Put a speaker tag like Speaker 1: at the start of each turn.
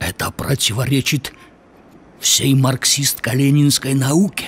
Speaker 1: Это противоречит всей марксистско-ленинской науке.